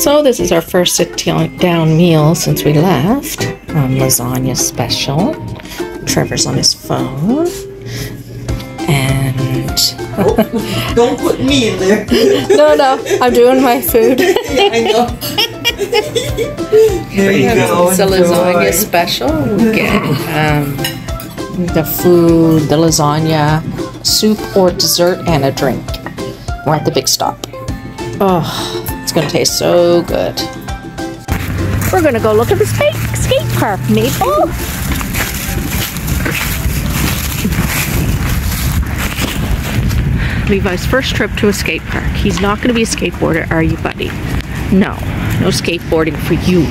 So this is our first sit down meal since we left. Um, lasagna special. Trevor's on his phone. And Don't put me in there. no, no, I'm doing my food. yeah, I know. Here you go. It's a lasagna enjoy. special. We get um, the food, the lasagna, soup or dessert, and a drink. We're at the big stop. Oh, it's gonna taste so good. We're gonna go look at the skate skate park, Maple. Levi's first trip to a skate park. He's not gonna be a skateboarder, are you, buddy? No, no skateboarding for you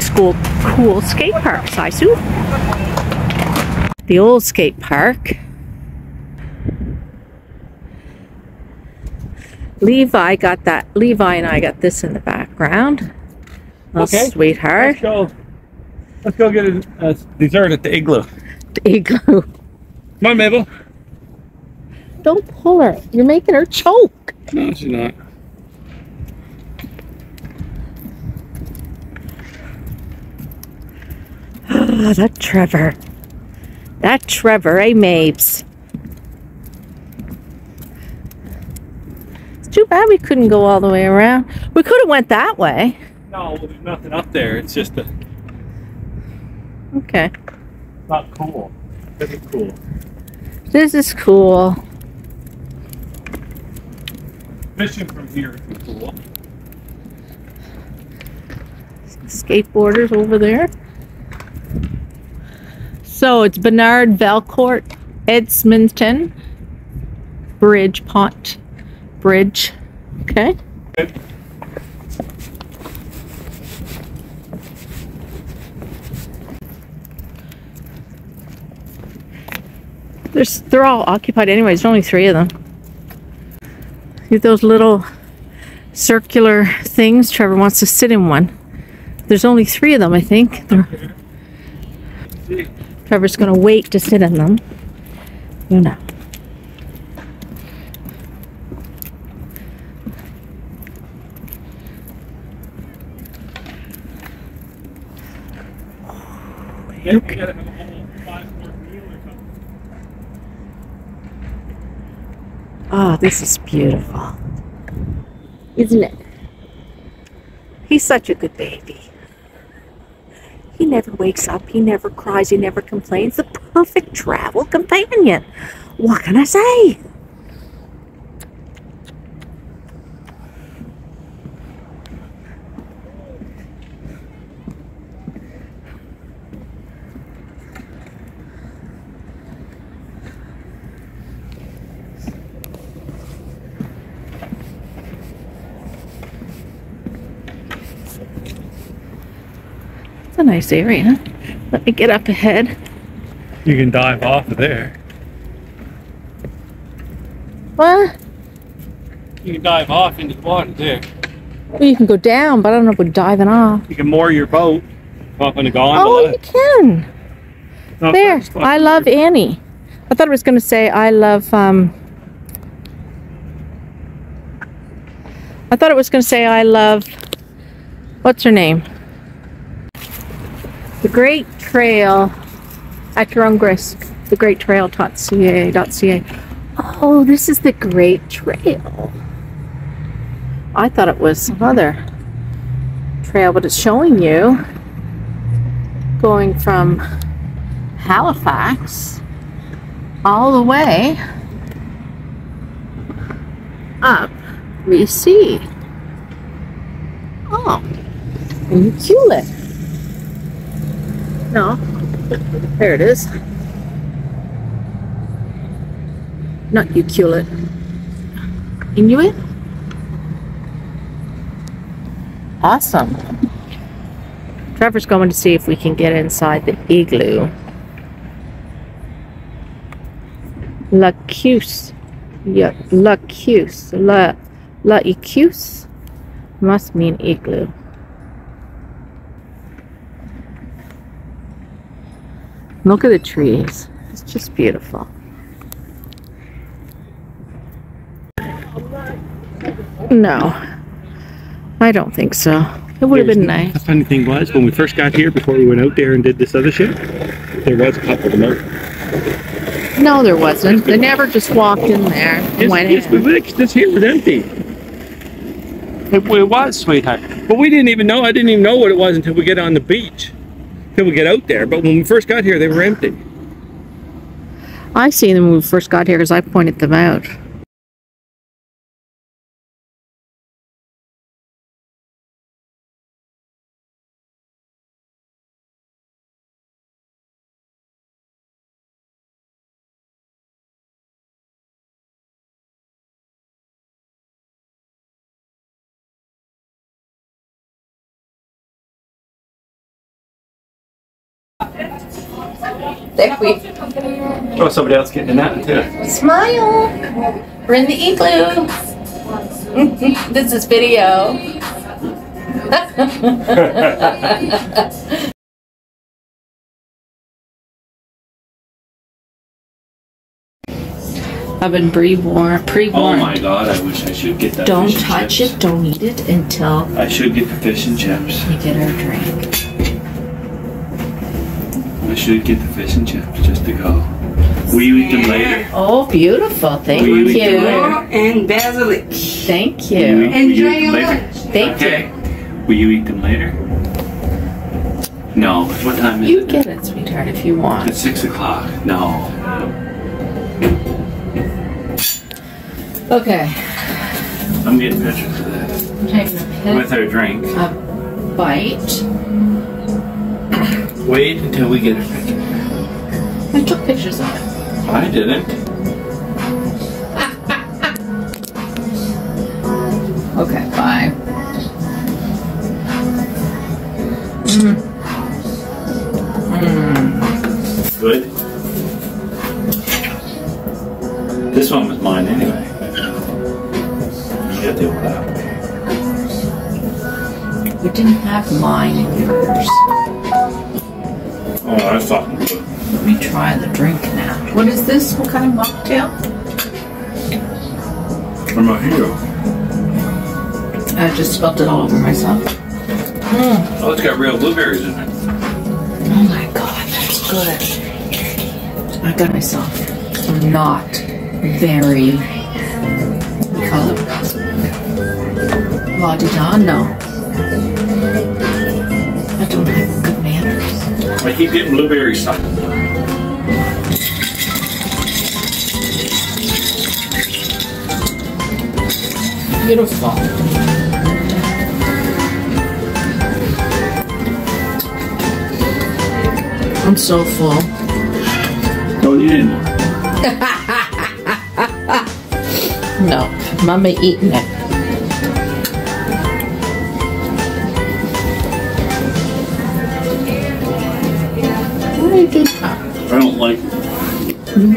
school cool skate park, Saisu. The old skate park. Levi got that. Levi and I got this in the background. Oh, Okay. sweetheart. Let's go. Let's go get a, a dessert at the igloo. The igloo. Come on, Mabel. Don't pull her. You're making her choke. No, she's not. Oh, that Trevor. That Trevor, eh, Mabes? It's too bad we couldn't go all the way around. We could have went that way. No, well, there's nothing up there. It's just a, Okay. not cool. This is cool. This is cool. Fishing from here is cool. Skateboarders over there. So it's Bernard Valcourt, Edmundston, Bridgepont Bridge. Okay. There's, they're all occupied anyways. There's only three of them. Those little circular things. Trevor wants to sit in one. There's only three of them, I think. They're, Trevor's gonna wait to sit in them. You know. Oh, this is beautiful. Isn't it? He's such a good baby. He never wakes up, he never cries, he never complains. The perfect travel companion. What can I say? Nice area. Let me get up ahead. You can dive off of there. What? You can dive off into the water there. Well, you can go down, but I don't know about diving off. You can moor your boat up in a Oh, gondola. you can. No, There. I love Annie. I thought it was going to say I love um I thought it was going to say I love what's her name? The Great Trail at your own risk. The Great Trail.ca.ca. Oh, this is the Great Trail. I thought it was some other trail, but it's showing you going from Halifax all the way up BC. Oh, and Hewlett. No, there it is. Not Uculate. Inuit? Awesome. Trevor's going to see if we can get inside the igloo. La Cuse. Yeah, La Cuse. La La. Must mean igloo. Look at the trees. It's just beautiful. No, I don't think so. It would have been nice. The funny thing was, when we first got here, before we went out there and did this other shit, there was a couple of them out. No, there wasn't. They never just walked in there and Yes, went yes, we in. looked. This here was empty. It, it was, sweetheart. But we didn't even know. I didn't even know what it was until we get on the beach. We get out there. But when we first got here, they were empty. I seen them when we first got here because I pointed them out. There we Oh, somebody else getting in that too. Smile! We're in the igloo. this is video. I've been pre-warned. Oh Pre-warned. my god, I wish I should get that Don't fish and touch chips. it. Don't eat it until I should get the fish and chips. you get our drink. I should get the fish and chips just to go. We eat them later? Oh, beautiful. Thank Will you eat them you. later? And basilic. Thank you, you. will you Enjoy eat them your later? lunch. Thank okay. Will you eat them later? No. What time is you. You it? get it, sweetheart, if you want. It's six o'clock. No. Okay. I'm getting pictures of this. I'm taking a hit. With our drink. a bite. Wait until we get a picture. I took pictures of it. I didn't. Okay, bye. Good. This one was mine anyway. You got the old apple. We didn't have mine and yours. Oh, that's fucking good. Let me try the drink now. What is this? What kind of mocktail? I'm a hero. I just spilled it all over myself. Hmm. Oh, it's got real blueberries in it. Oh my god, that's good. I got myself not very. What do you call it? La di da? No. I keep getting blueberry stuff. Beautiful. I'm so full. Don't eat anymore. No, Mama eating it.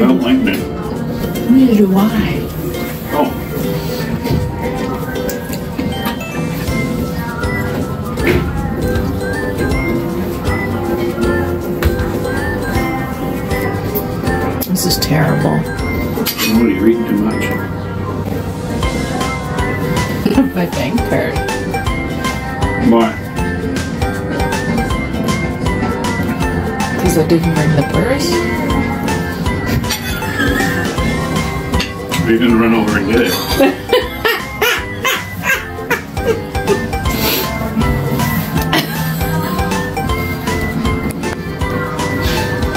Don't like mint. Neither do I. Oh. This is terrible. Oh, you're eating too much. My bank card. Why? Because I didn't bring the purse. You gonna run over and get it?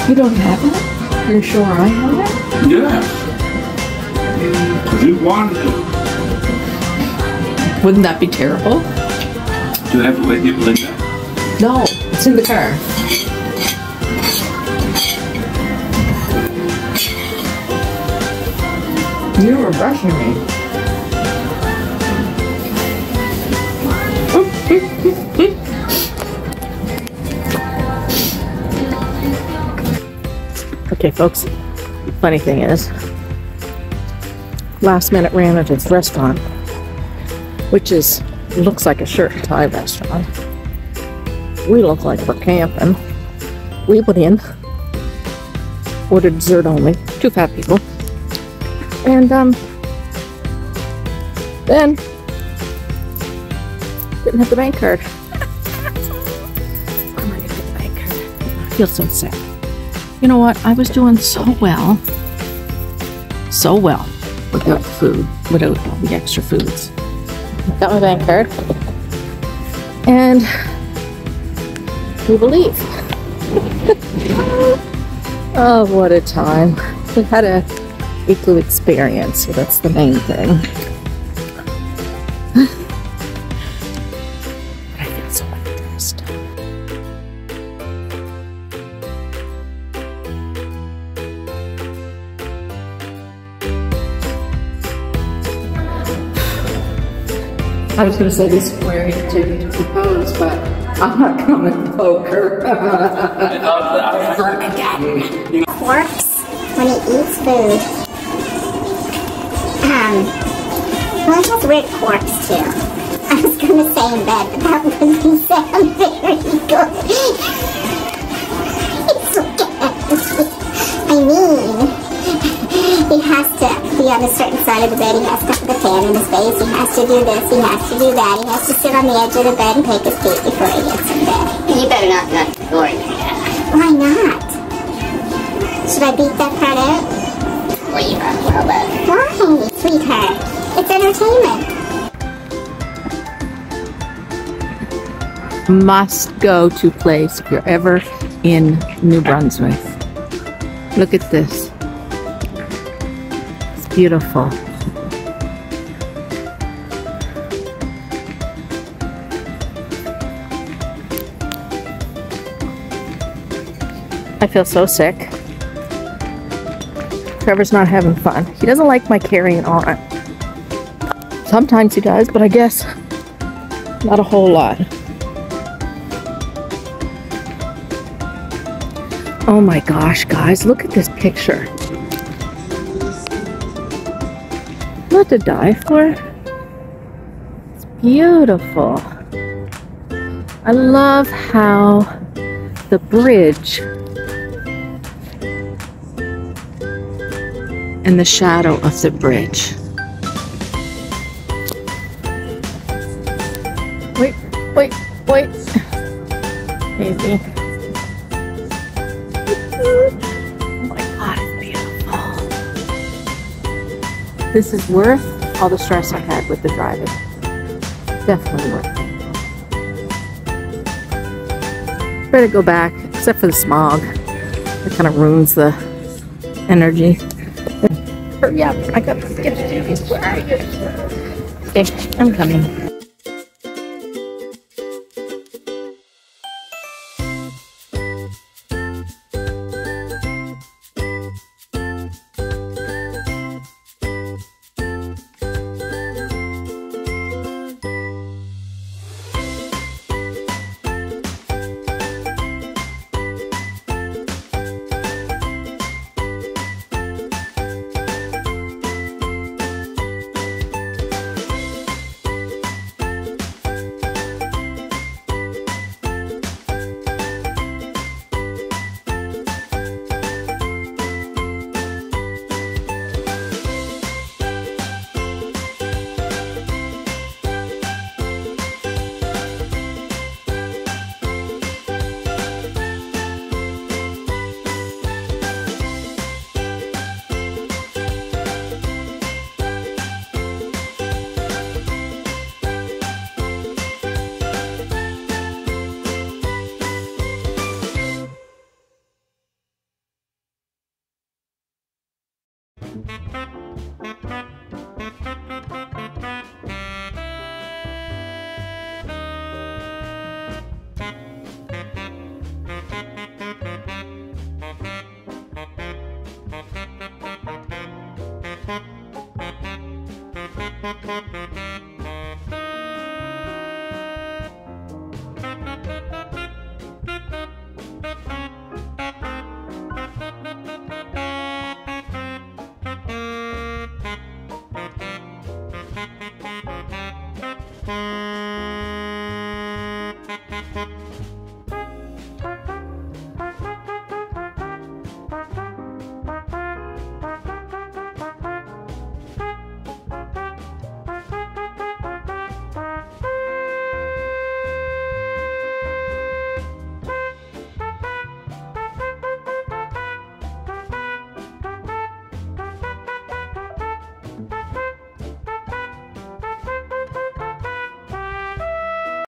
You don't have it? You're sure I have it? Yeah. You want it. Wouldn't that be terrible? Do you have it with you, Linda? No, it's in the car. You were rushing me. okay, folks. Funny thing is, last minute ran into this restaurant, which is looks like a sure Thai restaurant. We look like we're camping. We went in, ordered dessert only, two fat people, and um, then didn't have the bank card. I'm gonna get the bank card. I feel so sick. You know what? I was doing so well, so well without food, without all the extra foods. Got my bank card, and we believe. oh, what a time! We had a igloo experience, so that's the main thing. I feel so depressed. I was going to say this is where you take me to propose, but I'm not coming to poker. quirks when he eats food. Has weird too. I was gonna say in bed, but that wouldn't sound very good. He's so good. I mean, he has to be on a certain side of the bed. He has to have the fan in his face. He has to do this. He has to do that. He has to sit on the edge of the bed and take his feet before he gets in bed. You better not not that. Why not? Should I beat that part out? Must go to place if you're ever in New Brunswick. Look at this. It's beautiful. I feel so sick. Trevor's not having fun. He doesn't like my carrying on. Sometimes he does, but I guess not a whole lot. Oh my gosh, guys, look at this picture. Not to die for. It's beautiful. I love how the bridge and the shadow of the bridge. Wait, wait, wait. Maybe. This is worth all the stress I had with the driving. Definitely worth it. Better go back, except for the smog. It kind of ruins the energy. Hurry up, I gotta get to. Where are you? Okay, I'm coming.